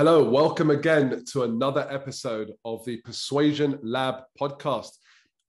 Hello, welcome again to another episode of the Persuasion Lab podcast.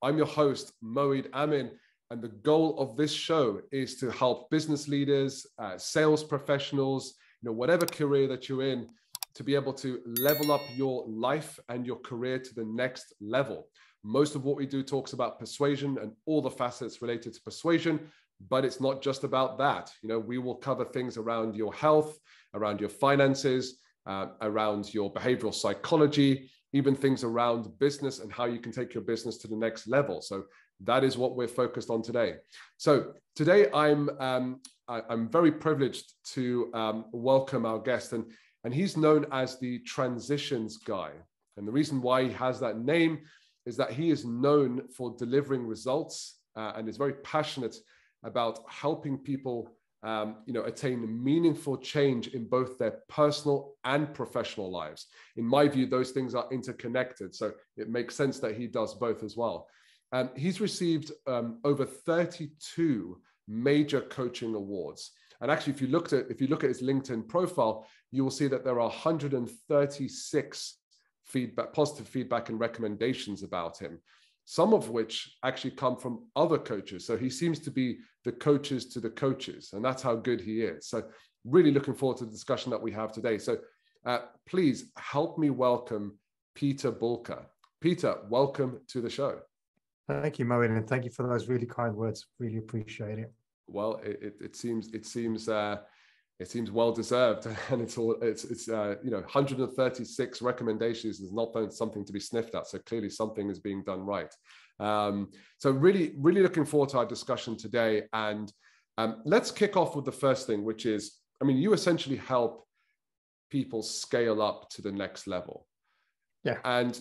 I'm your host, Moeed Amin, and the goal of this show is to help business leaders, uh, sales professionals, you know, whatever career that you're in, to be able to level up your life and your career to the next level. Most of what we do talks about persuasion and all the facets related to persuasion, but it's not just about that. You know, we will cover things around your health, around your finances, uh, around your behavioral psychology, even things around business and how you can take your business to the next level. So that is what we're focused on today. So today I'm um, I, am very privileged to um, welcome our guest, and and he's known as the transitions guy. And the reason why he has that name is that he is known for delivering results uh, and is very passionate about helping people um, you know, attain meaningful change in both their personal and professional lives. In my view, those things are interconnected. So it makes sense that he does both as well. And he's received um, over 32 major coaching awards. And actually, if you looked at if you look at his LinkedIn profile, you will see that there are 136 feedback, positive feedback and recommendations about him some of which actually come from other coaches. So he seems to be the coaches to the coaches, and that's how good he is. So, really looking forward to the discussion that we have today. So, uh, please help me welcome Peter Boolkah. Peter, welcome to the show. Thank you, Moeed, and thank you for those really kind words. Really appreciate it. Well, it, it, it seems it seems uh, it seems well deserved, and it's all it's it's uh, you know 136 recommendations is not something to be sniffed at. So clearly something is being done right. Um, so really, really looking forward to our discussion today, and um, let's kick off with the first thing, which is, I mean, you essentially help people scale up to the next level. Yeah. And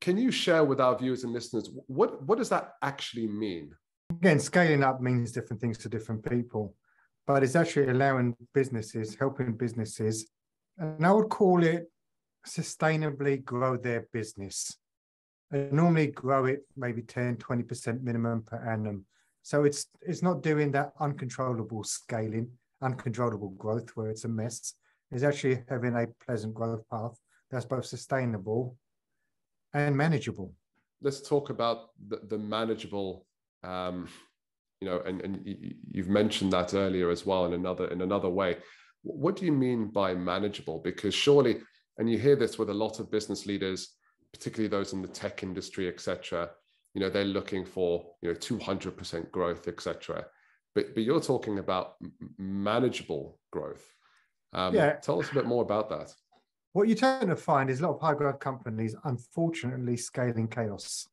can you share with our viewers and listeners what what does that actually mean? Again, scaling up means different things to different people but it's actually allowing businesses, helping businesses, and I would call it sustainably grow their business. And normally grow it maybe 10, 20% minimum per annum. So it's it's not doing that uncontrollable scaling, uncontrollable growth where it's a mess. It's actually having a pleasant growth path that's both sustainable and manageable. Let's talk about the, the manageable um, you know, and, and you've mentioned that earlier as well in another in another way. What do you mean by manageable? Because surely, and you hear this with a lot of business leaders, particularly those in the tech industry, etc. You know, they're looking for you know 200% growth, etc. But but you're talking about manageable growth. Um, yeah. Tell us a bit more about that. What you tend to find is a lot of high growth companies, unfortunately, scaling chaos.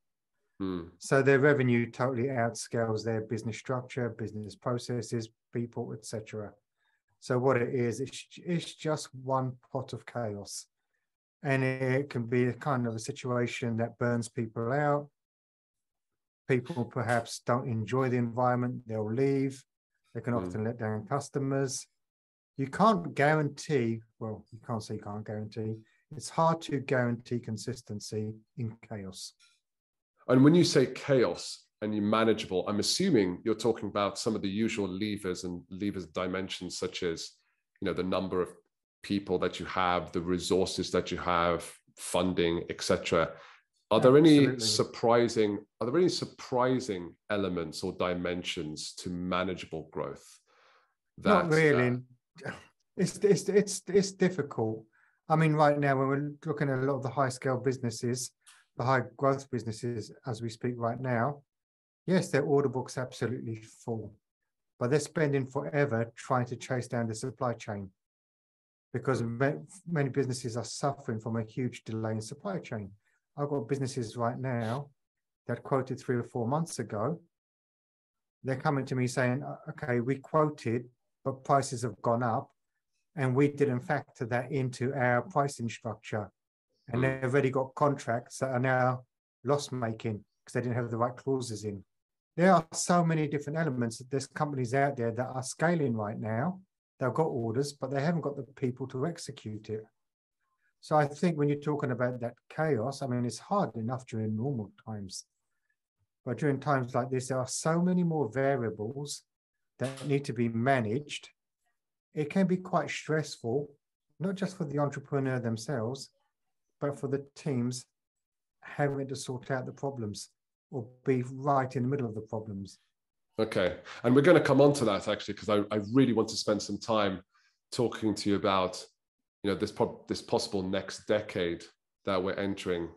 Hmm. So their revenue totally outscales their business structure, business processes, people, etc. So what it is, it's, it's just one pot of chaos. And it can be a kind of a situation that burns people out. People perhaps don't enjoy the environment, they'll leave. They can often let down customers. You can't guarantee, well, you can't say you can't guarantee. It's hard to guarantee consistency in chaos. And when you say chaos and you're manageable, I'm assuming you're talking about some of the usual levers and levers dimensions, such as you know the number of people that you have, the resources that you have, funding, etc. Are there Absolutely. any surprising? Are there any surprising elements or dimensions to manageable growth? That, Not really. Uh, it's it's it's it's difficult. I mean, right now when we're looking at a lot of the high scale businesses, the high growth businesses as we speak right now, yes, their order book's absolutely full, but they're spending forever trying to chase down the supply chain because many businesses are suffering from a huge delay in supply chain. I've got businesses right now that quoted three or four months ago. They're coming to me saying, uh, okay, we quoted, but prices have gone up. And we didn't factor that into our pricing structure and mm. they've already got contracts that are now loss making because they didn't have the right clauses in. There are so many different elements. That there's companies out there that are scaling right now. They've got orders, but they haven't got the people to execute it. So I think when you're talking about that chaos, I mean, it's hard enough during normal times. But during times like this, there are so many more variables that need to be managed. It can be quite stressful not just for the entrepreneur themselves, but for the teams having to sort out the problems or be right in the middle of the problems. Okay. And we're going to come on to that actually, because I, I really want to spend some time talking to you about, you know, this, this possible next decade that we're entering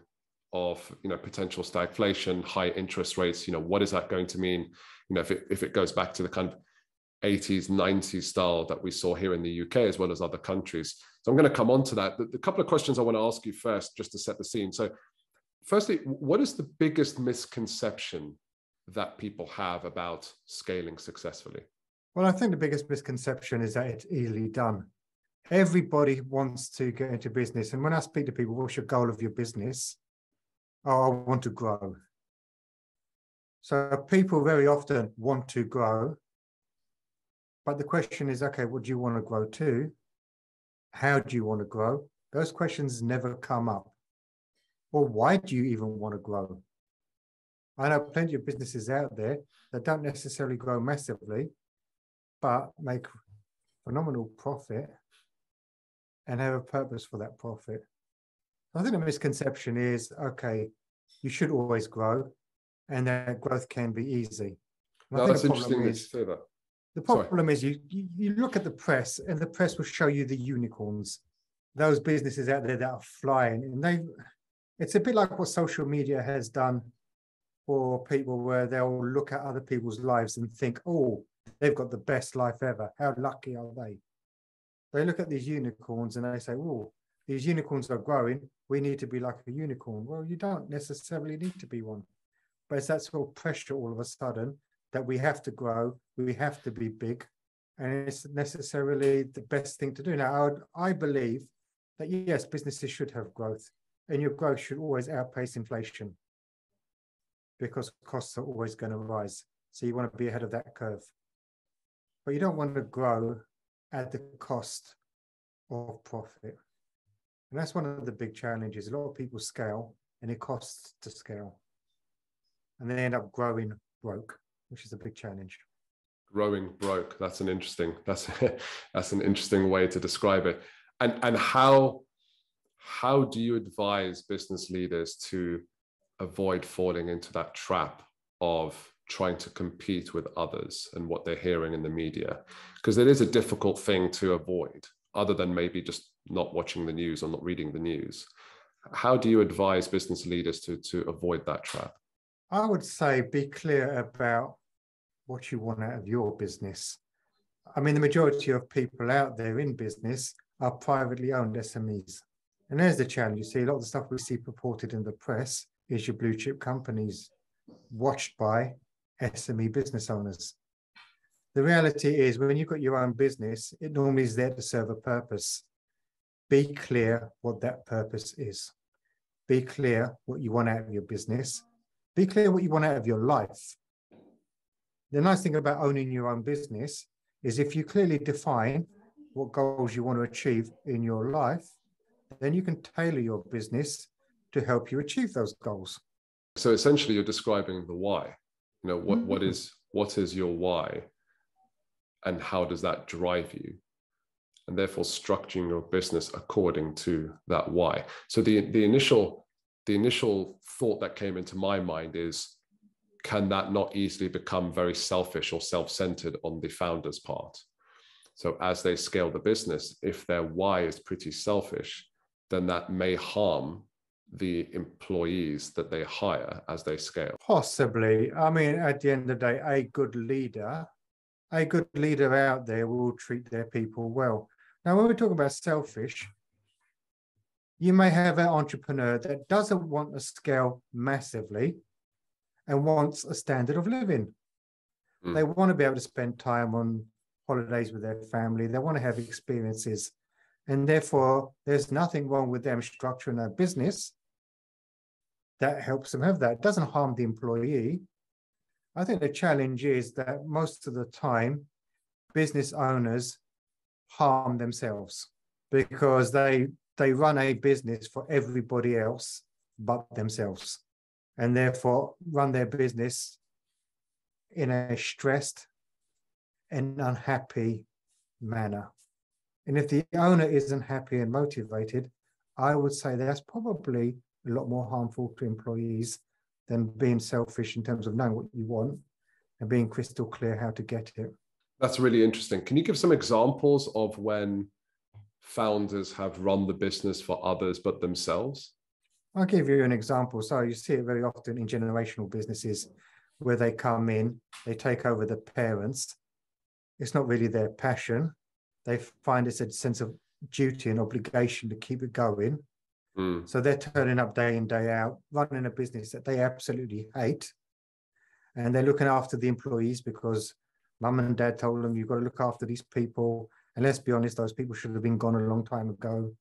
of, you know, potential stagflation, high interest rates, you know, what is that going to mean? You know, if it, if it goes back to the kind of 80s, 90s style that we saw here in the UK as well as other countries. So I'm going to come on to that. The, the couple of questions I want to ask you first, just to set the scene. So, firstly, what is the biggest misconception that people have about scaling successfully? Well, I think the biggest misconception is that it's easily done. Everybody wants to get into business. And when I speak to people, what's your goal of your business? Oh, I want to grow. So people very often want to grow, but the question is, okay, what do you want to grow to? How do you want to grow? Those questions never come up. Or why do you even want to grow? I know plenty of businesses out there that don't necessarily grow massively, but make phenomenal profit and have a purpose for that profit. I think the misconception is okay, you should always grow and that growth can be easy. No, that's interesting is, to say that. The problem Sorry. is you, you, look at the press and the press will show you the unicorns, those businesses out there that are flying. And they it's a bit like what social media has done for people where they'll look at other people's lives and think, oh, they've got the best life ever. How lucky are they? They look at these unicorns and they say, oh, these unicorns are growing. We need to be like a unicorn. Well, you don't necessarily need to be one. But it's that sort of pressure all of a sudden that we have to grow, we have to be big, and it's necessarily the best thing to do. Now, I, I believe that yes, businesses should have growth, and your growth should always outpace inflation because costs are always going to rise. So you want to be ahead of that curve. But you don't want to grow at the cost of profit. And that's one of the big challenges. A lot of people scale and it costs to scale. And they end up growing broke which is a big challenge. Growing broke. That's an interesting. That's that's an interesting way to describe it. And and how how do you advise business leaders to avoid falling into that trap of trying to compete with others and what they're hearing in the media because it is a difficult thing to avoid other than maybe just not watching the news or not reading the news how do you advise business leaders to to avoid that trap i would say be clear about what you want out of your business. I mean, the majority of people out there in business are privately owned SMEs. And there's the challenge. You see, a lot of the stuff we see purported in the press is your blue chip companies watched by SME business owners. The reality is, when you've got your own business, it normally is there to serve a purpose. Be clear what that purpose is. Be clear what you want out of your business. Be clear what you want out of your life the nice thing about owning your own business is if you clearly define what goals you want to achieve in your life, then you can tailor your business to help you achieve those goals. So essentially you're describing the why. You know, what, mm-hmm. what is what is your why and how does that drive you? And therefore structuring your business according to that why. So the the initial the initial thought that came into my mind is can that not easily become very selfish or self-centered on the founder's part? So as they scale the business if their why is pretty selfish then that may harm the employees that they hire as they scale. Possibly. I mean at the end of the day a good leader a good leader out there will treat their people well. Now when we talk about selfish you may have an entrepreneur that doesn't want to scale massively and wants a standard of living. Mm. They want to be able to spend time on holidays with their family. They want to have experiences. And therefore, there's nothing wrong with them structuring a business that helps them have that. It doesn't harm the employee. I think the challenge is that most of the time, business owners harm themselves because they they run a business for everybody else but themselves and therefore run their business in a stressed and unhappy manner. And if the owner isn't happy and motivated, I would say that's probably a lot more harmful to employees than being selfish in terms of knowing what you want and being crystal clear how to get it. That's really interesting. Can you give some examples of when founders have run the business for others but themselves? I'll give you an example. So you see it very often in generational businesses where they come in, they take over the parents. It's not really their passion. They find it's a sense of duty and obligation to keep it going. Mm. So they're turning up day in, day out, running a business that they absolutely hate. And they're looking after the employees because mum and dad told them, you've got to look after these people. And let's be honest, those people should have been gone a long time ago.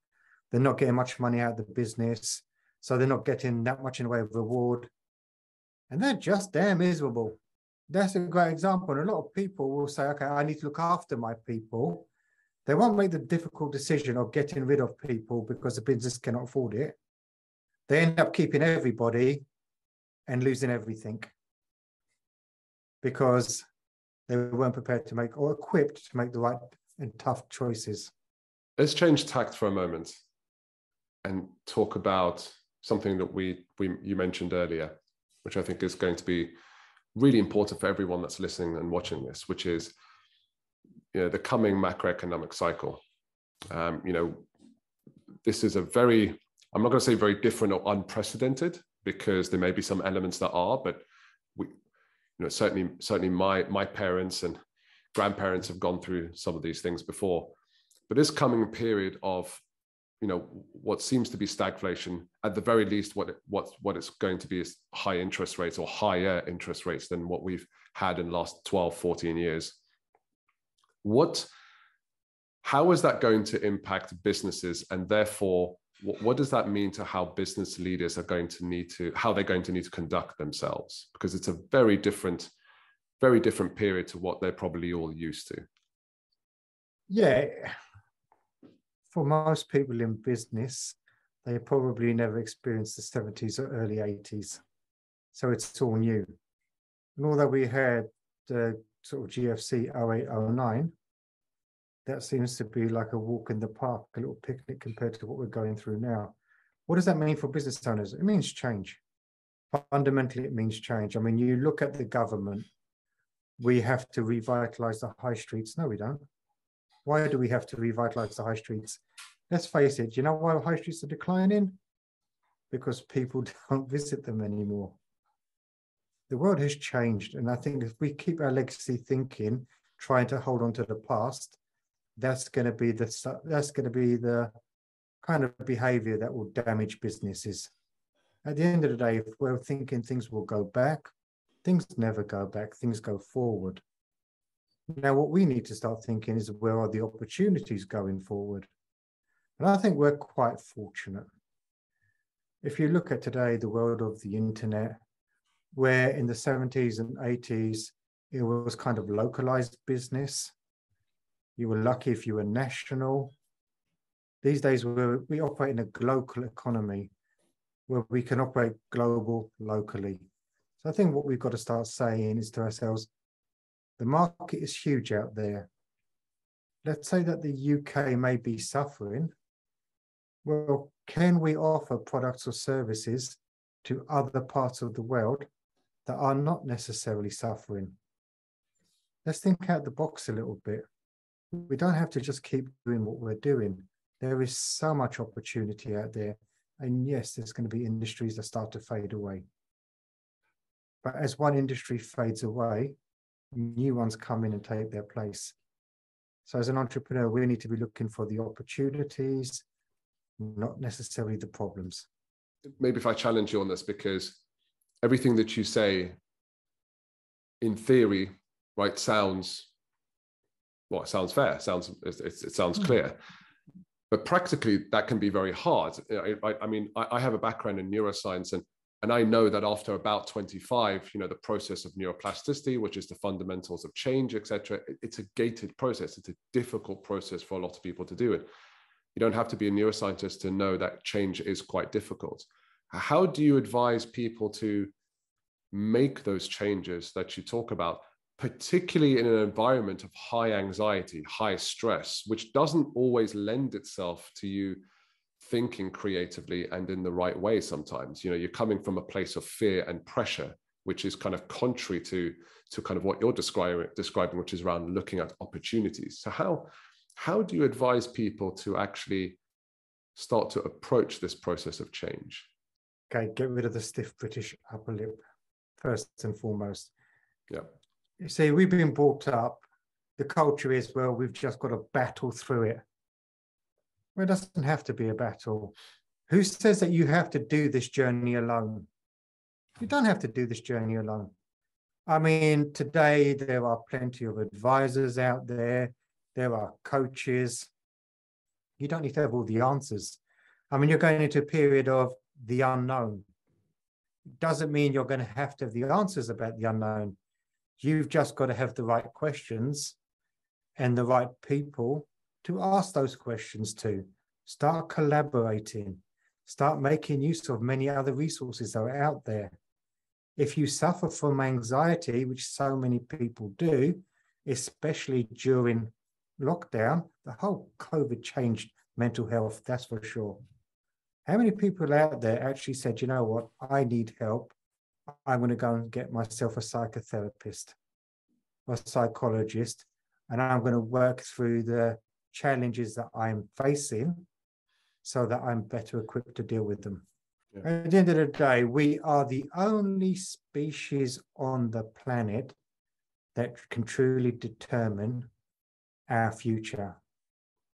They're not getting much money out of the business. So they're not getting that much in the way of reward. And they're just damn miserable. That's a great example. And a lot of people will say, okay, I need to look after my people. They won't make the difficult decision of getting rid of people because the business cannot afford it. They end up keeping everybody and losing everything because they weren't prepared to make or equipped to make the right and tough choices. Let's change tact for a moment and talk about something that we, we you mentioned earlier, which I think is going to be really important for everyone that's listening and watching this, which is you know, the coming macroeconomic cycle. Um, you know, this is a very, I'm not going to say very different or unprecedented because there may be some elements that are, but we, you know, certainly, certainly my my parents and grandparents have gone through some of these things before. But this coming period of, you know, what seems to be stagflation, at the very least, what what what it's going to be is high interest rates or higher interest rates than what we've had in the last 12, 14 years what, how is that going to impact businesses? And therefore, what, what does that mean to how business leaders are going to need to, how they're going to need to conduct themselves? Because it's a very different, very different period to what they're probably all used to. Yeah. For most people in business, they probably never experienced the 70s or early 80s. So it's all new. And although we had the sort of GFC 0809, that seems to be like a walk in the park, a little picnic compared to what we're going through now. What does that mean for business owners? It means change. Fundamentally, it means change. I mean, you look at the government, we have to revitalize the high streets. No, we don't. Why do we have to revitalize the high streets? Let's face it, you know why high streets are declining? Because people don't visit them anymore the world has changed. And I think if we keep our legacy thinking, trying to hold on to the past, that's going to be the that's going to be the kind of behavior that will damage businesses. At the end of the day, if we're thinking things will go back, things never go back, things go forward. Now, what we need to start thinking is where are the opportunities going forward? And I think we're quite fortunate. If you look at today, the world of the internet, where in the 70s and 80s, it was kind of localized business. You were lucky if you were national. These days, we we operate in a global economy where we can operate global locally. So I think what we've got to start saying is to ourselves, the market is huge out there. Let's say that the UK may be suffering. Well, can we offer products or services to other parts of the world that are not necessarily suffering. Let's think out the box a little bit. We don't have to just keep doing what we're doing. There is so much opportunity out there. And yes, there's going to be industries that start to fade away. But as one industry fades away, new ones come in and take their place. So, as an entrepreneur, we need to be looking for the opportunities, not necessarily the problems. Maybe if I challenge you on this, because everything that you say in theory right sounds well it sounds fair sounds it, it sounds hmm. clear but practically that can be very hard i, I, I mean I, I, have a background in neuroscience and and i know that after about 25 you know the process of neuroplasticity which is the fundamentals of change etc it's a gated process. It's a difficult process for a lot of people to do it. You don't have to be a neuroscientist to know that change is quite difficult. How do you advise people to make those changes that you talk about particularly in an environment of high anxiety, high stress, which doesn't always lend itself to you thinking creatively and in the right way sometimes. You know, you're coming from a place of fear and pressure, which is kind of contrary to, to kind of what you're describing, describing, which is around looking at opportunities. So how, how do you advise people to actually start to approach this process of change? Okay, get rid of the stiff British upper lip first and foremost. Yeah. You see, we've been brought up, the culture is, well, we've just got to battle through it. Well, it doesn't have to be a battle. Who says that you have to do this journey alone? You don't have to do this journey alone. I mean, today there are plenty of advisors out there, there are coaches. You don't need to have all the answers. I mean, you're going into a period of the unknown doesn't mean you're going to have to have the answers about the unknown. You've just got to have the right questions and the right people to ask those questions to. Start collaborating, start making use of many other resources that are out there. If you suffer from anxiety, which so many people do, especially during lockdown, the whole COVID changed mental health, that's for sure. How many people out there actually said, you know what, I need help. I'm going to go and get myself a psychotherapist or a psychologist, and I'm going to work through the challenges that I'm facing so that I'm better equipped to deal with them. Yeah. At the end of the day, we are the only species on the planet that can truly determine our future.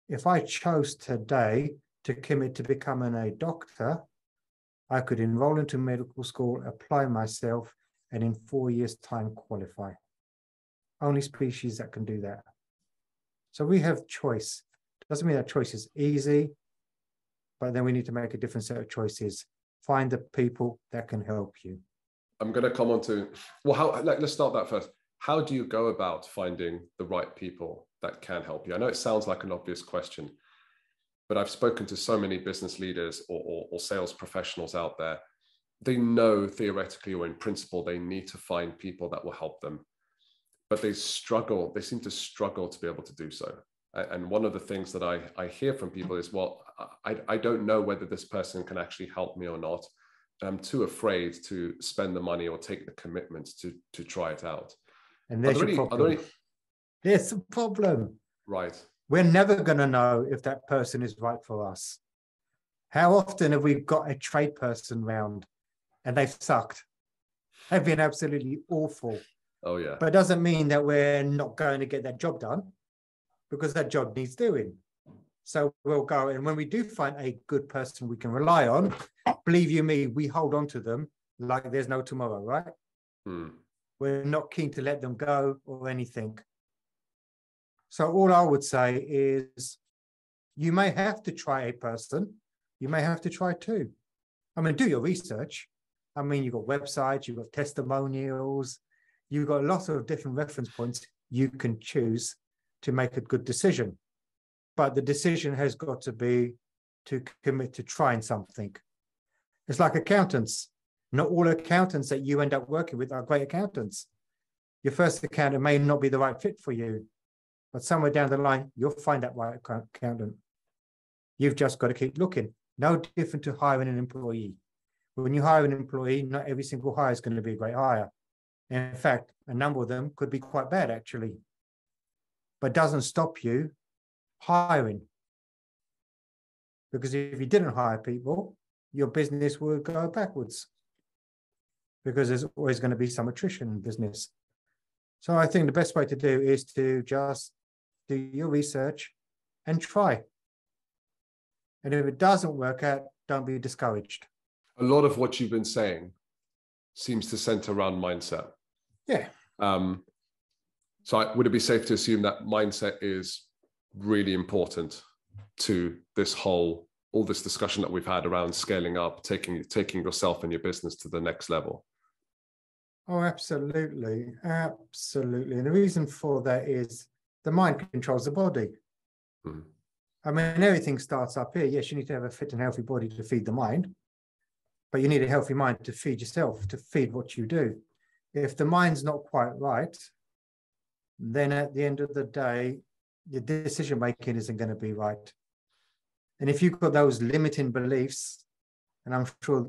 If I chose today to commit to becoming a doctor, I could enroll into medical school, apply myself, and in four years' time qualify. Only species that can do that. So we have choice. Doesn't mean that choice is easy, but then we need to make a different set of choices. Find the people that can help you. I'm going to come on to well, how? Let, let's start that first. How do you go about finding the right people that can help you? I know it sounds like an obvious question, but I've spoken to so many business leaders or, or, or, sales professionals out there. They know theoretically or in principle they need to find people that will help them, but they struggle. They seem to struggle to be able to do so. And one of the things that I, I hear from people is, well, I, I don't know whether this person can actually help me or not. I'm too afraid to spend the money or take the commitment to to try it out. And there's there any, problem. Any... There's a problem. Right we're never going to know if that person is right for us. How often have we got a trade person round and they've sucked? They've been absolutely awful. Oh, yeah. But it doesn't mean that we're not going to get that job done because that job needs doing. So we'll go. And when we do find a good person we can rely on, believe you me, we hold on to them like there's no tomorrow, right? Hmm. We're not keen to let them go or anything. So all I would say is you may have to try a person, you may have to try two. I mean, do your research. I mean, you've got websites, you've got testimonials, you've got lots of different reference points you can choose to make a good decision. But the decision has got to be to commit to trying something. It's like accountants. Not all accountants that you end up working with are great accountants. Your first accountant may not be the right fit for you. But somewhere down the line, you'll find that right accountant. You've just got to keep looking. No different to hiring an employee. When you hire an employee, not every single hire is going to be a great hire. In fact, a number of them could be quite bad actually. But doesn't stop you hiring. Because if you didn't hire people, your business would go backwards. Because there's always going to be some attrition in business. So I think the best way to do is to just do your research and try. And if it doesn't work out, don't be discouraged. A lot of what you've been saying seems to center around mindset. Yeah. Um, so would it be safe to assume that mindset is really important to this whole all this discussion that we've had around scaling up, taking taking yourself and your business to the next level? Oh, absolutely, absolutely. And the reason for that is the mind controls the body. Mm. I mean, everything starts up here. Yes, you need to have a fit and healthy body to feed the mind, but you need a healthy mind to feed yourself, to feed what you do. If the mind's not quite right, then at the end of the day, your decision making isn't going to be right. And if you've got those limiting beliefs, and I'm sure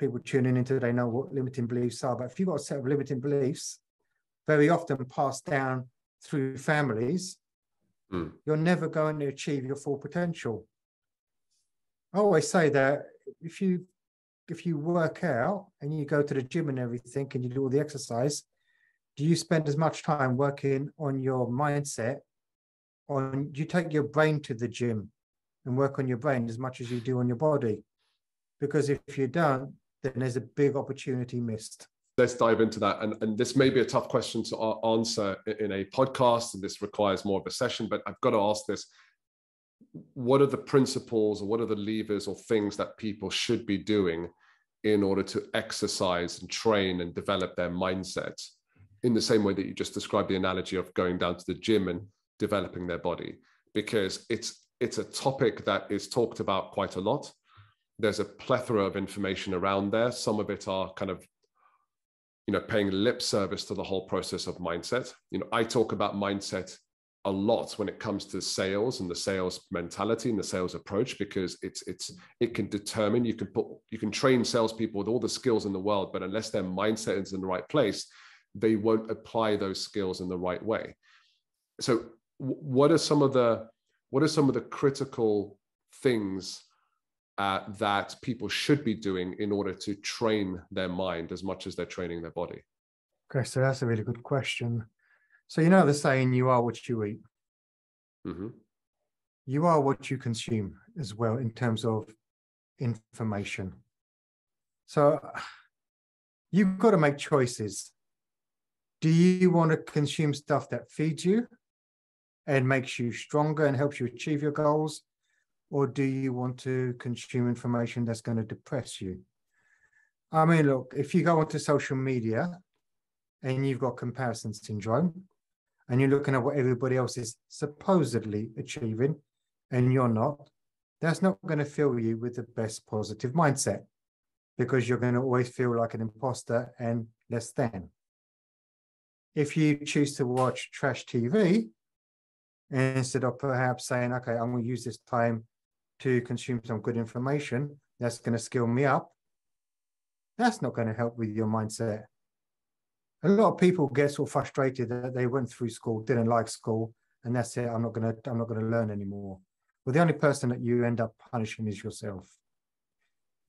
people tuning in today know what limiting beliefs are, but if you've got a set of limiting beliefs, very often passed down through families, mm. you're never going to achieve your full potential. I always say that if you if you work out and you go to the gym and everything and you do all the exercise, do you spend as much time working on your mindset? On you take your brain to the gym and work on your brain as much as you do on your body? Because if you don't, then there's a big opportunity missed let's dive into that. And, and this may be a tough question to answer in a podcast, and this requires more of a session, but I've got to ask this. What are the principles or what are the levers or things that people should be doing in order to exercise and train and develop their mindset in the same way that you just described the analogy of going down to the gym and developing their body? Because it's it's a topic that is talked about quite a lot. There's a plethora of information around there. Some of it are kind of you know paying lip service to the whole process of mindset you know i talk about mindset a lot when it comes to sales and the sales mentality and the sales approach because it's it's it can determine you can put you can train salespeople with all the skills in the world but unless their mindset is in the right place they won't apply those skills in the right way so what are some of the what are some of the critical things uh, that people should be doing in order to train their mind as much as they're training their body? Okay, so that's a really good question. So, you know the saying, you are what you eat. Mm-hmm. You are what you consume as well in terms of information. So, you've got to make choices. Do you want to consume stuff that feeds you and makes you stronger and helps you achieve your goals? or do you want to consume information that's going to depress you? I mean, look, if you go onto social media and you've got comparison syndrome and you're looking at what everybody else is supposedly achieving and you're not, that's not going to fill you with the best positive mindset because you're going to always feel like an imposter and less than. If you choose to watch trash TV, instead of perhaps saying, okay, I'm going to use this time to consume some good information that's going to skill me up, that's not going to help with your mindset. A lot of people get so frustrated that they went through school, didn't like school, and that's it. I'm not going to. I'm not going to learn anymore. Well, the only person that you end up punishing is yourself.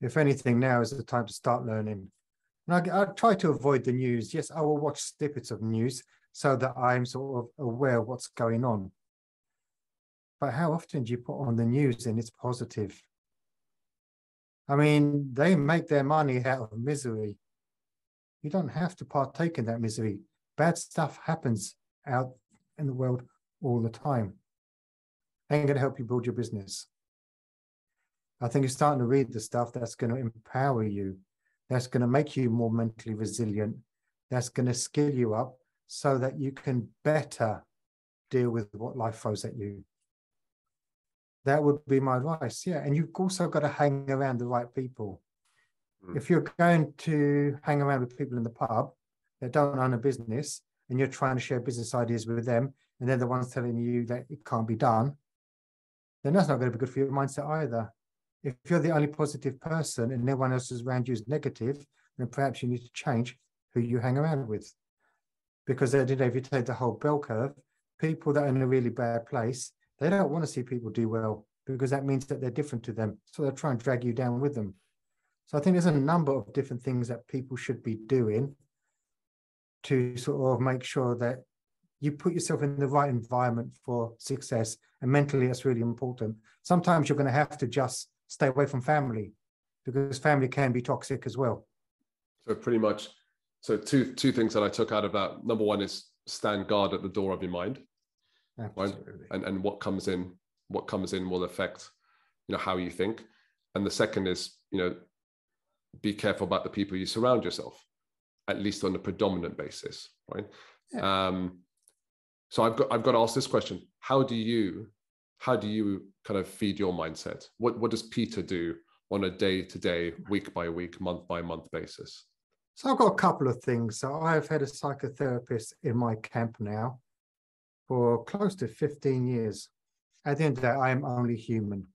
If anything, now is the time to start learning. And I, I try to avoid the news. Yes, I will watch snippets of news so that I'm sort of aware of what's going on. But how often do you put on the news and it's positive? I mean, they make their money out of misery. You don't have to partake in that misery. Bad stuff happens out in the world all the time. Ain't going to help you build your business. I think you're starting to read the stuff that's going to empower you, that's going to make you more mentally resilient, that's going to skill you up so that you can better deal with what life throws at you. That would be my advice. Yeah. And you've also got to hang around the right people. Mm. If you're going to hang around with people in the pub that don't own a business and you're trying to share business ideas with them, and they're the ones telling you that it can't be done, then that's not going to be good for your mindset either. If you're the only positive person and everyone else around you is negative, then perhaps you need to change who you hang around with. Because if you take the whole bell curve, people that are in a really bad place they don't want to see people do well because that means that they're different to them. So they'll try and drag you down with them. So I think there's a number of different things that people should be doing to sort of make sure that you put yourself in the right environment for success. And mentally, that's really important. Sometimes you're going to have to just stay away from family because family can be toxic as well. So pretty much, so two two things that I took out of that. Number one is stand guard at the door of your mind right? And and what comes in, what comes in will affect, you know, how you think. And the second is, you know, be careful about the people you surround yourself, at least on a predominant basis, right? Yeah. Um, so I've got I've got to ask this question: How do you how do you kind of feed your mindset? What what does Peter do on a day to day, week by week, month by month basis? So I've got a couple of things. So I've had a psychotherapist in my camp now for close to 15 years. At the end of the day, I am only human.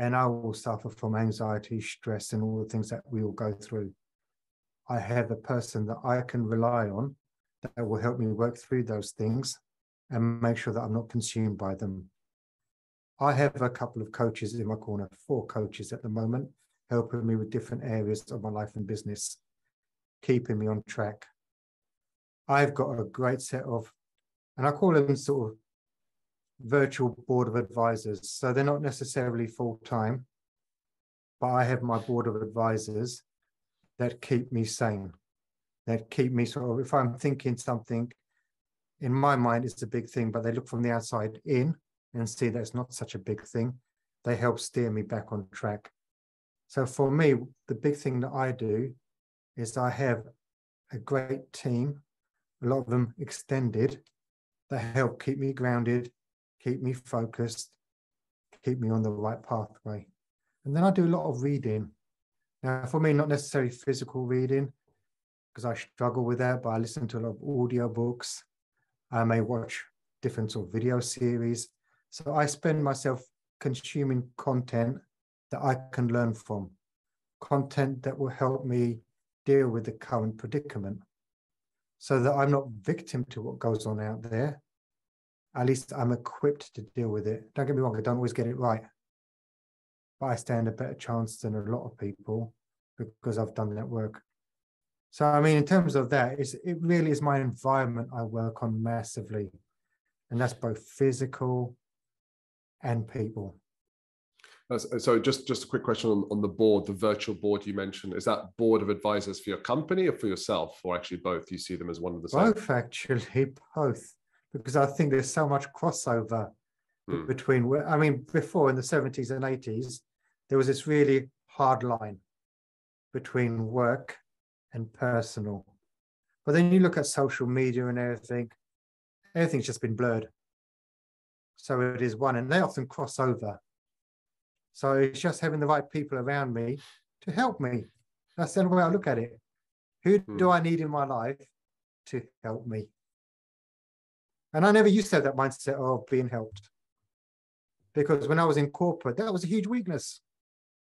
And I will suffer from anxiety, stress, and all the things that we all go through. I have a person that I can rely on that will help me work through those things and make sure that I'm not consumed by them. I have a couple of coaches in my corner, four coaches at the moment, helping me with different areas of my life and business, keeping me on track. I've got a great set of, and I call them sort of virtual board of advisors. So they're not necessarily full time, but I have my board of advisors that keep me sane, that keep me sort of, if I'm thinking something in my mind, it's a big thing, but they look from the outside in and see that it's not such a big thing. They help steer me back on track. So for me, the big thing that I do is I have a great team, a lot of them extended, that help keep me grounded, keep me focused, keep me on the right pathway. And then I do a lot of reading. Now, for me, not necessarily physical reading, because I struggle with that, but I listen to a lot of audio books. I may watch different sort of video series. So I spend myself consuming content that I can learn from, content that will help me deal with the current predicament so that I'm not victim to what goes on out there, at least I'm equipped to deal with it. Don't get me wrong, I don't always get it right. But I stand a better chance than a lot of people because I've done that work. So, I mean, in terms of that, it's, it really is my environment I work on massively. And that's both physical and people. Uh, so just just a quick question on, on the board, the virtual board you mentioned. Is that board of advisors for your company or for yourself, or actually both? You see them as one of the same? Both, actually, both because I think there's so much crossover mm. between. I mean, before in the 70s and 80s, there was this really hard line between work and personal. But then you look at social media and everything, everything's just been blurred. So it is one, and they often cross over. So it's just having the right people around me to help me. That's the only way I look at it. Who hmm. do I need in my life to help me? And I never used to have that mindset of being helped. Because when I was in corporate, that was a huge weakness.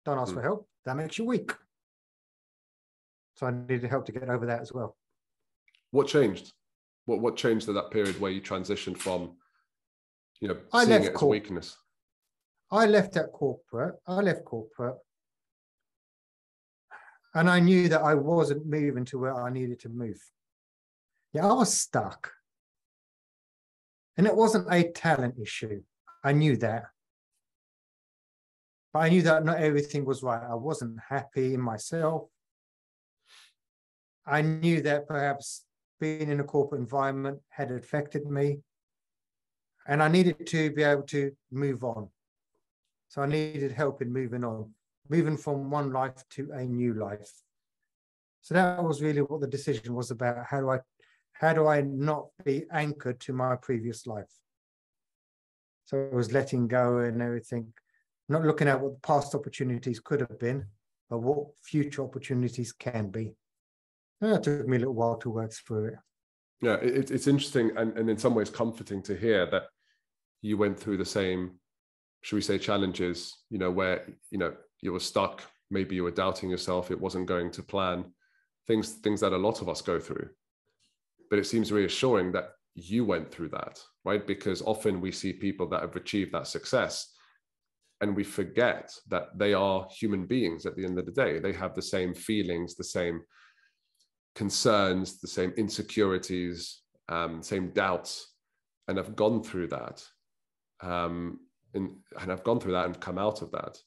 Don't ask mm. for help, that makes you weak. So I needed help to get over that as well. What changed? What what changed at that period where you transitioned from, you know, I seeing it as corp- weakness? I left at corporate. I left corporate. And I knew that I wasn't moving to where I needed to move. Yeah, I was stuck. And it wasn't a talent issue. I knew that. But I knew that not everything was right. I wasn't happy in myself. I knew that perhaps being in a corporate environment had affected me. And I needed to be able to move on. So I needed help in moving on, moving from one life to a new life. So that was really what the decision was about. How do I how do I not be anchored to my previous life? So it was letting go and everything, not looking at what past opportunities could have been, but what future opportunities can be. And it took me a little while to work through it. Yeah, it, it's interesting and, and in some ways comforting to hear that you went through the same, should we say, challenges, you know, where, you know, you were stuck, maybe you were doubting yourself, it wasn't going to plan, things, things that a lot of us go through but it seems reassuring that you went through that, right? Because often we see people that have achieved that success and we forget that they are human beings at the end of the day. They have the same feelings, the same concerns, the same insecurities, um, same doubts, and have gone through that. Um, and, and have gone through that and come out of that.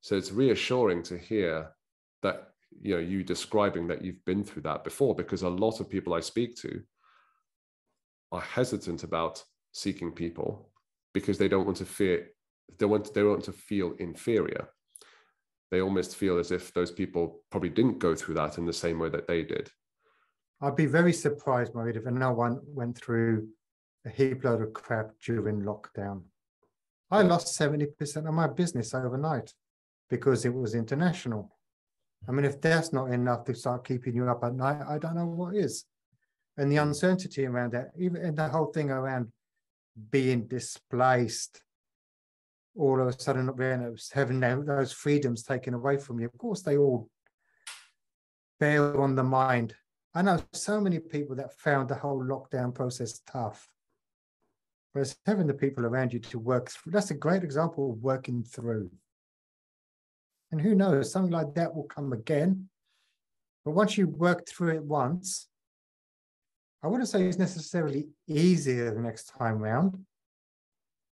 So it's reassuring to hear that you know you describing that you've been through that before because a lot of people I speak to are hesitant about seeking people because they don't want to fear they want they don't want to feel inferior. They almost feel as if those people probably didn't go through that in the same way that they did. I'd be very surprised Moeed, if no one went through a heap load of crap during lockdown. I lost 70% of my business overnight because it was international. I mean if that's not enough to start keeping you up at night i don't know what is And the hmm. uncertainty around that, even and the whole thing around being displaced, all of a sudden having those freedoms taken away from you. Of course, they all bear on the mind. I know so many people that found the whole lockdown process tough. Whereas having the people around you to work through, that's a great example of working through. And who knows, something like that will come again. But once you work through it once, I wouldn't say it's necessarily easier the next time round,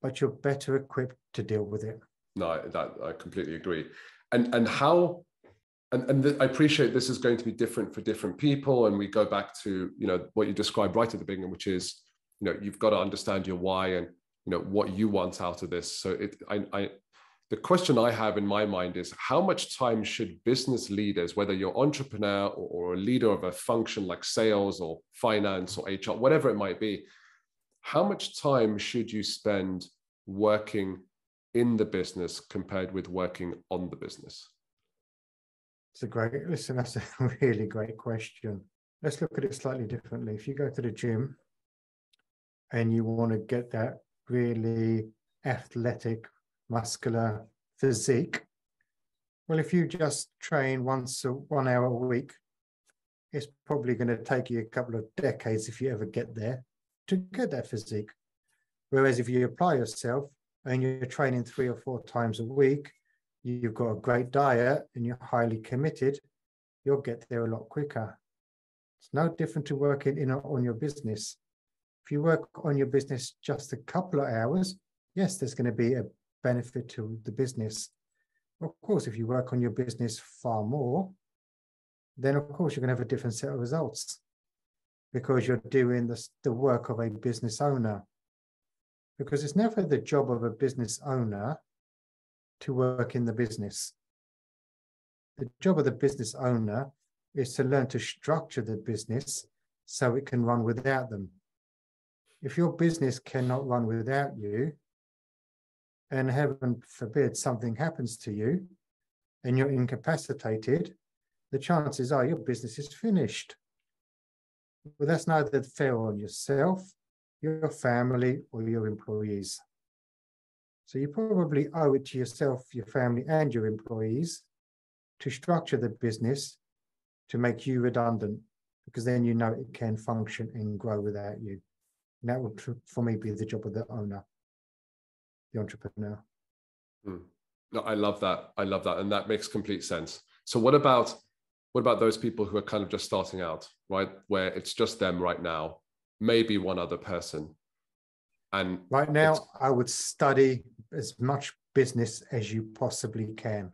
but you're better equipped to deal with it. No, that I completely agree. And and how and, and th- I appreciate this is going to be different for different people. And we go back to, you know, what you described right at the beginning, which is, you know, you've got to understand your why and, you know, what you want out of this. So it, I, I, the question I have in my mind is how much time should business leaders, whether you're an entrepreneur or, or a leader of a function like sales or finance or HR, whatever it might be, how much time should you spend working in the business compared with working on the business? It's a great, listen, that's a really great question. Let's look at it slightly differently. If you go to the gym and you want to get that really athletic, muscular physique, well, if you just train once a, one hour a week, it's probably going to take you a couple of decades if you ever get there to get that physique. Whereas if you apply yourself and you're training three or four times a week, you've got a great diet and you're highly committed, you'll get there a lot quicker. It's no different to working in on your business. If you work on your business just a couple of hours, yes, there's going to be a benefit to the business. Of course, if you work on your business far more, then of course you're going to have a different set of results because you're doing the, the work of a business owner. Because it's never the job of a business owner to work in the business. The job of the business owner is to learn to structure the business so it can run without them. If your business cannot run without you, and heaven forbid something happens to you and you're incapacitated, the chances are your business is finished. Well, that's neither fair on yourself, your family, or your employees. So you probably owe it to yourself, your family, and your employees to structure the business to make you redundant, because then you know it can function and grow without you. And that would, for me, be the job of the owner, the entrepreneur. Hmm. No, I love that. I love that, and that makes complete sense. So, what about what about those people who are kind of just starting out, right? Where it's just them right now, maybe one other person, and right now, I would study as much business as you possibly can.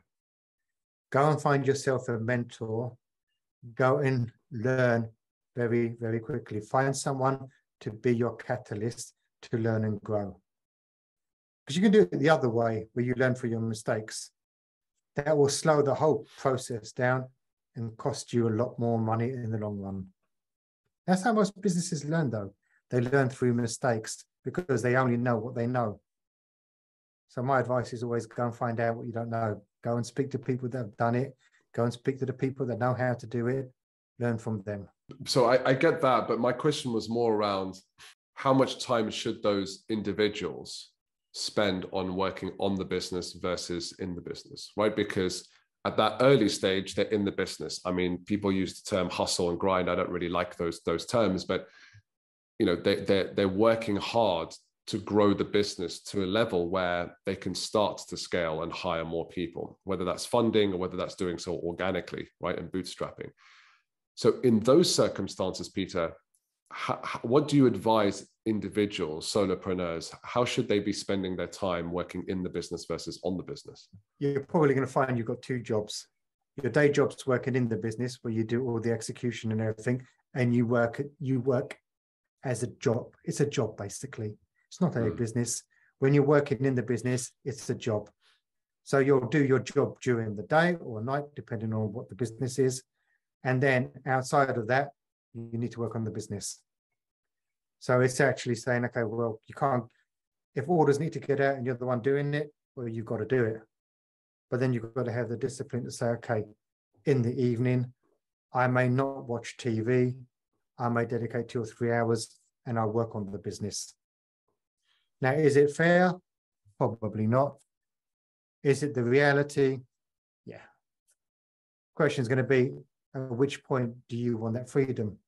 Go and find yourself a mentor. Go and learn very, very quickly. Find someone to be your catalyst to learn and grow. Because you can do it the other way, where you learn from your mistakes. That will slow the whole process down and cost you a lot more money in the long run. That's how most businesses learn, though. They learn through mistakes because they only know what they know. So my advice is always go and find out what you don't know. Go and speak to people that have done it. Go and speak to the people that know how to do it. Learn from them. So I, I get that, but my question was more around how much time should those individuals spend on working on the business versus in the business, right? Because at that early stage, they're in the business. I mean, people use the term hustle and grind. I don't really like those those terms, but you know they they're, they're working hard to grow the business to a level where they can start to scale and hire more people whether that's funding or whether that's doing so organically right and bootstrapping so in those circumstances peter how, what do you advise individuals solopreneurs how should they be spending their time working in the business versus on the business you're probably going to find you've got two jobs your day job's working in the business where you do all the execution and everything and you work you work as a job. It's a job, basically. It's not a mm. business. When you're working in the business, it's a job. So you'll do your job during the day or night, depending on what the business is. And then outside of that, you need to work on the business. So it's actually saying, okay, well, you can't, if orders need to get out and you're the one doing it, well, you've got to do it. But then you've got to have the discipline to say, okay, in the evening, I may not watch TV I may dedicate two or three hours and I work on the business. Now, is it fair? Probably not. Is it the reality? Yeah. Question is going to be at which point do you want that freedom?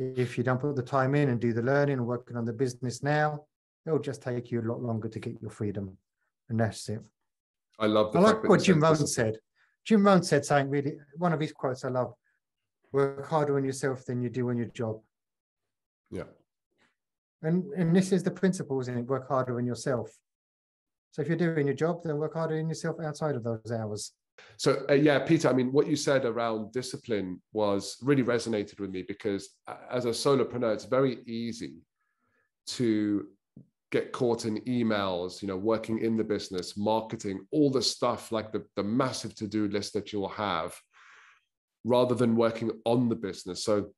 If you don't put the time in and do the learning and working on the business now, it'll just take you a lot longer to get your freedom. And that's it. I love I like what Jim Rohn said. Jim Rohn said something really, one of his quotes I love work harder on yourself than you do on your job. Yeah. And and this is the principle, isn't it? Work harder on yourself. So if you're doing your job, then work harder on yourself outside of those hours. So uh, yeah, Peter, I mean, what you said around discipline was really resonated with me because uh, as a solopreneur, it's very easy to get caught in emails, you know, working in the business, marketing, all the stuff like the, the massive to-do list that you'll have, rather than working on the business. So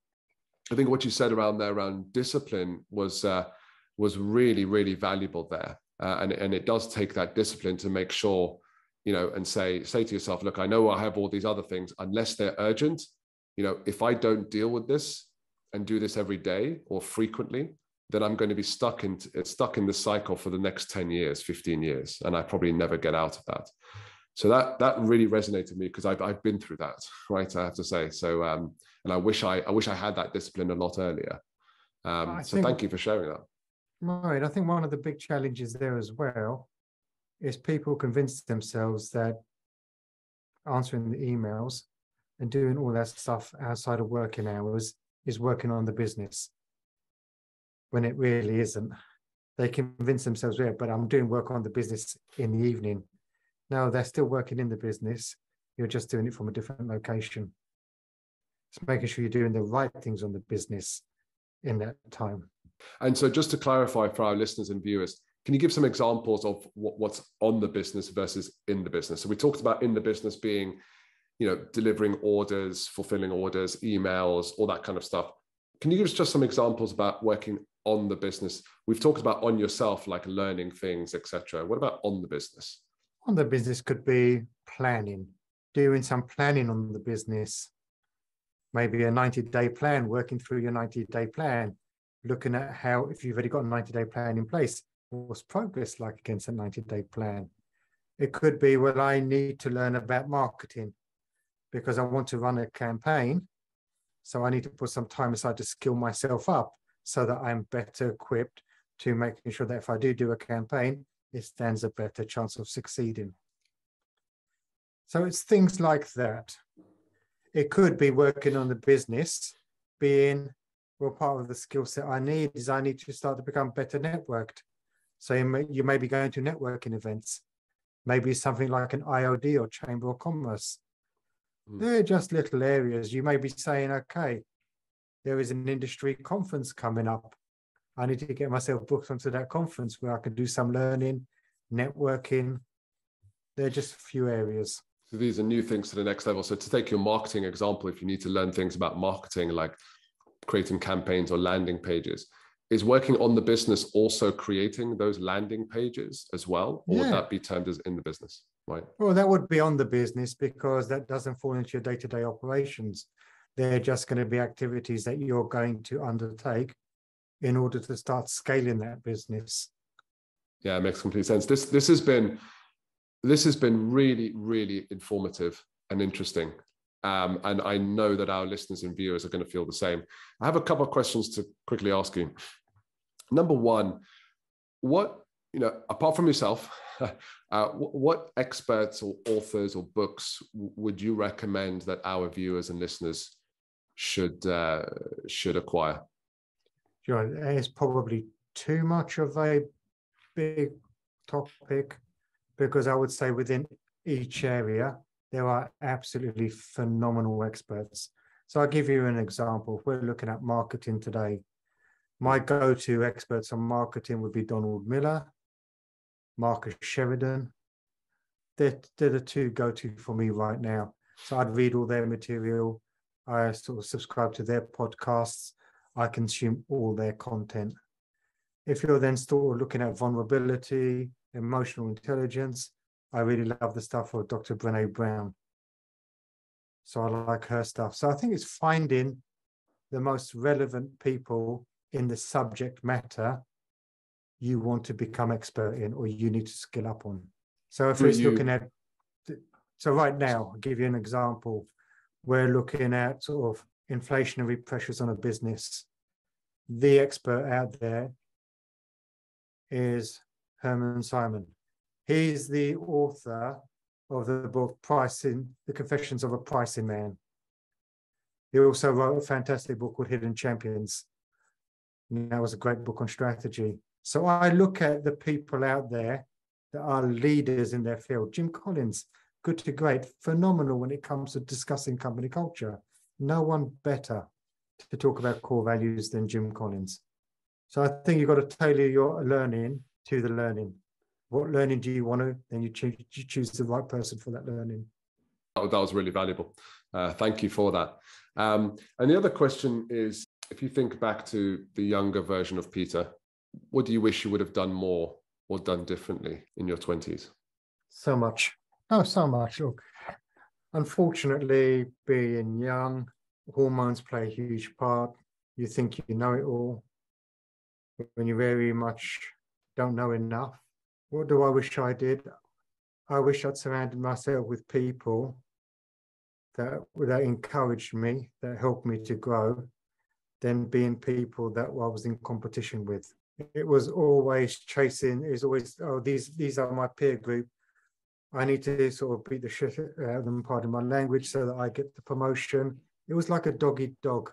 I think what you said around there around discipline was uh, was really, really valuable there. Uh, and, and it does take that discipline to make sure, you know, and say, say to yourself, look, I know I have all these other things, unless they're urgent, you know, if I don't deal with this and do this every day or frequently, then I'm going to be stuck in stuck in the cycle for the next 10 years, 15 years, and I probably never get out of that. So that that really resonated with me because I've I've been through that, right? I have to say. So um, and I wish I I wish I had that discipline a lot earlier. Um, so think, thank you for sharing that. Right, I think one of the big challenges there as well is people convince themselves that answering the emails and doing all that stuff outside of working hours is working on the business when it really isn't. They convince themselves, yeah, but I'm doing work on the business in the evening. No, they're still working in the business. You're just doing it from a different location. It's making sure you're doing the right things on the business in that time. And so, just to clarify for our listeners and viewers, can you give some examples of what, what's on the business versus in the business? So, we talked about in the business being, you know, delivering orders, fulfilling orders, emails, all that kind of stuff. Can you give us just some examples about working on the business? We've talked about on yourself, like learning things, etc. What about on the business? On the business could be planning, doing some planning on the business. Maybe a 90 day plan, working through your 90 day plan, looking at how, if you've already got a 90 day plan in place, what's progress like against a 90 day plan? It could be, well, I need to learn about marketing because I want to run a campaign. So I need to put some time aside to skill myself up so that I'm better equipped to making sure that if I do do a campaign, it stands a better chance of succeeding. So it's things like that. It could be working on the business, being well, part of the skill set I need is I need to start to become better networked. So you may, you may be going to networking events, maybe something like an IOD or Chamber of Commerce. Mm. They're just little areas. You may be saying, okay, there is an industry conference coming up. I need to get myself booked onto that conference where I can do some learning, networking. They're just a few areas. So these are new things to the next level. So to take your marketing example, if you need to learn things about marketing, like creating campaigns or landing pages is working on the business also creating those landing pages as well or yeah. would that be termed as in the business right well that would be on the business because that doesn't fall into your day-to-day operations they're just going to be activities that you're going to undertake in order to start scaling that business yeah it makes complete sense this this has been this has been really really informative and interesting um, and I know that our listeners and viewers are going to feel the same. I have a couple of questions to quickly ask you. Number one, what, you know, apart from yourself, uh, what experts or authors or books would you recommend that our viewers and listeners should uh, should acquire? Sure, it's probably too much of a big topic because I would say within each area there are absolutely phenomenal experts. So I'll give you an example. If we're looking at marketing today, my go-to experts on marketing would be Donald Miller, Marcus Sheridan. They're, they're the two go-to for me right now. So I'd read all their material. I sort of subscribe to their podcasts. I consume all their content. If you're then still looking at vulnerability, emotional intelligence, I really love the stuff of Dr. Brene Brown. So I like her stuff. So I think it's finding the most relevant people in the subject matter you want to become expert in or you need to skill up on. So if it's looking at, so right now, I'll give you an example. We're looking at sort of inflationary pressures on a business. The expert out there is Hermann Simon. He's the author of the book Pricing, The Confessions of a Pricing Man. He also wrote a fantastic book called Hidden Champions. That was a great book on strategy. So I look at the people out there that are leaders in their field. Jim Collins, good to great, phenomenal when it comes to discussing company culture. No one better to talk about core values than Jim Collins. So I think you've got to tailor your learning to the learning. What learning do you want to? Then you choose, you choose the right person for that learning. that was really valuable. Uh, thank you for that. Um, and the other question is if you think back to the younger version of Peter, what do you wish you would have done more or done differently in your 20s? So much. Oh, so much. Look, unfortunately, being young, hormones play a huge part. You think you know it all when you very much don't know enough. What do I wish I did? I wish I'd surrounded myself with people that that encouraged me, that helped me to grow, than being people that I was in competition with it was always chasing. It was always, oh, these these are my peer group. I need to sort of beat the shit out of them, pardon my language, so that I get the promotion. It was like a dog eat dog,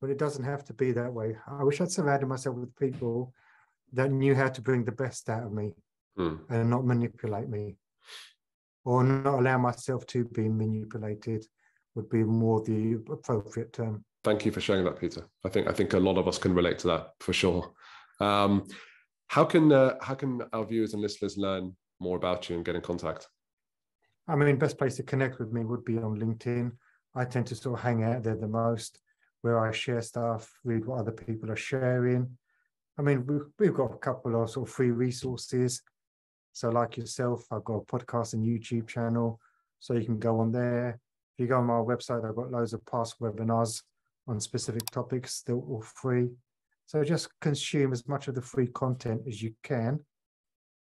but it doesn't have to be that way. I wish I'd surrounded myself with people that knew how to bring the best out of me mm. and not manipulate me or not allow myself to be manipulated would be more the appropriate term. Thank you for sharing that, Peter. I think I think a lot of us can relate to that for sure. Um, how can uh, how can our viewers and listeners learn more about you and get in contact? I mean, best place to connect with me would be on LinkedIn. I tend to sort of hang out there the most, where I share stuff, read what other people are sharing. I mean, we've got a couple of sort of free resources. So, like yourself, I've got a podcast and YouTube channel, so you can go on there. If you go on my website, I've got loads of past webinars on specific topics. They're all free. So just consume as much of the free content as you can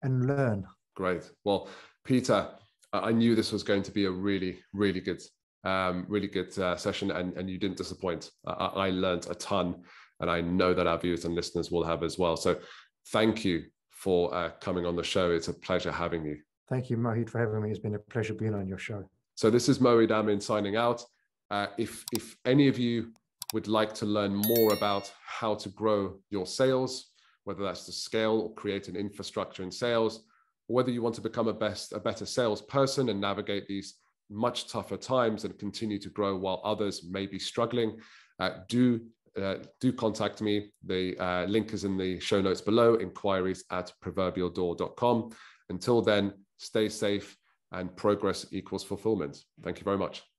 and learn. Great. Well, Peter, I knew this was going to be a really, really good, um, really good uh, session, and, and you didn't disappoint. I, I learned a ton, and I know that our viewers and listeners will have as well. So, thank you for uh, coming on the show. It's a pleasure having you. Thank you, Moeed, for having me. It's been a pleasure being on your show. So, this is Moeed Amin signing out. Uh, if if any of you would like to learn more about how to grow your sales, whether that's to scale or create an infrastructure in sales, or whether you want to become a best a better salesperson and navigate these much tougher times and continue to grow while others may be struggling, uh, do uh, do contact me. The uh, link is in the show notes below. Inquiries at proverbialdoor.com. Until then, stay safe and progress equals fulfillment. Thank you very much.